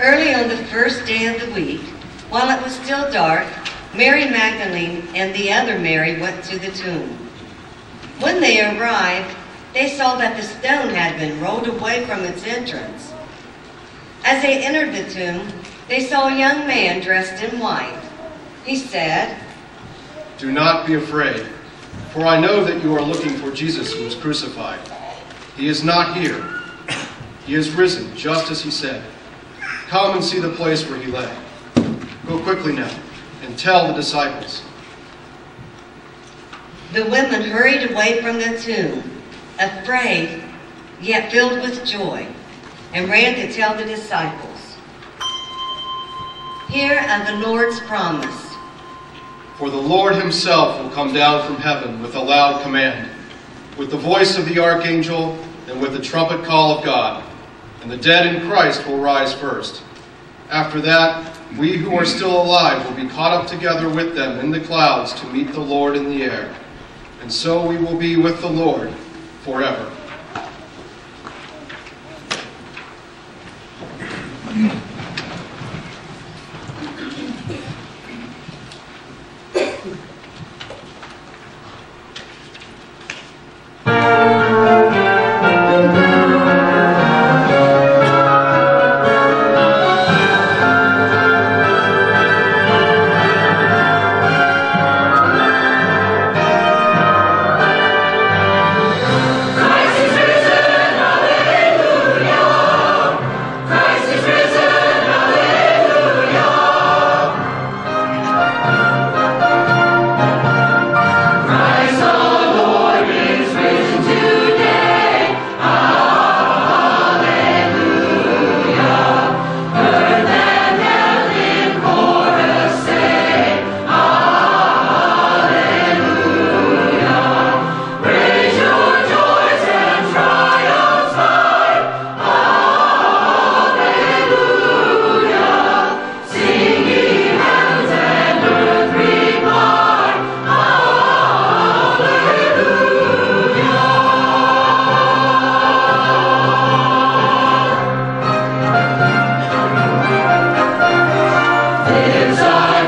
Early on the first day of the week, while it was still dark, Mary Magdalene and the other Mary went to the tomb. When they arrived, they saw that the stone had been rolled away from its entrance. As they entered the tomb, they saw a young man dressed in white. He said, Do not be afraid, for I know that you are looking for Jesus who was crucified. He is not here. He is risen, just as he said. Come and see the place where he lay. Go quickly now and tell the disciples. The women hurried away from the tomb, afraid, yet filled with joy, and ran to tell the disciples. Hear of the Lord's promise. For the Lord himself will come down from heaven with a loud command, with the voice of the archangel, and with the trumpet call of God. And the dead in Christ will rise first. After that, we who are still alive will be caught up together with them in the clouds to meet the Lord in the air. And so we will be with the Lord forever. Inside.